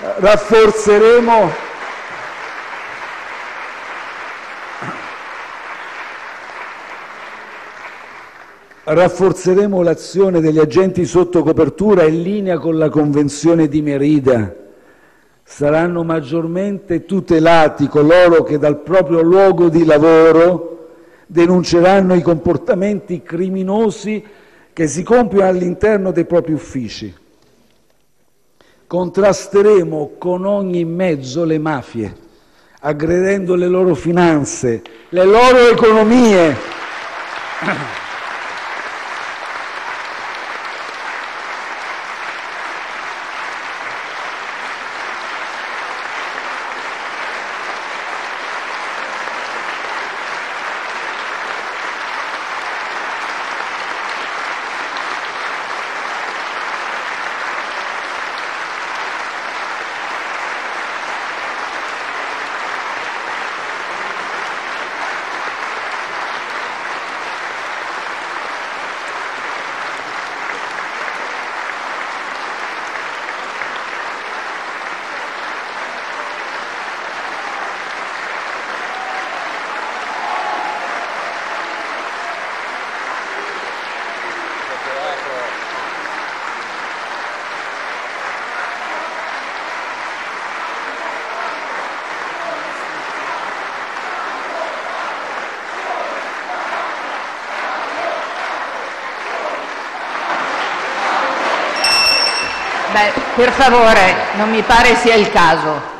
Rafforzeremo Rafforzeremo l'azione degli agenti sotto copertura in linea con la Convenzione di Merida. Saranno maggiormente tutelati coloro che dal proprio luogo di lavoro denunceranno i comportamenti criminosi che si compiono all'interno dei propri uffici. Contrasteremo con ogni mezzo le mafie, aggredendo le loro finanze, le loro economie. Per favore, non mi pare sia il caso.